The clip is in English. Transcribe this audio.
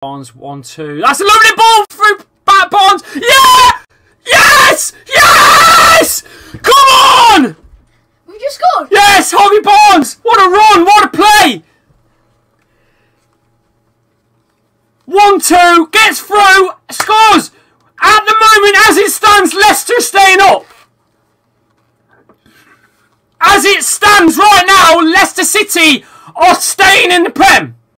Barnes, one, two. That's a lovely ball through back Barnes. Yeah! Yes! Yes! Come on! We just scored. Yes, Harvey Barnes! What a run! What a play! One, two, gets through, scores! At the moment, as it stands, Leicester staying up. As it stands right now, Leicester City are staying in the Prem.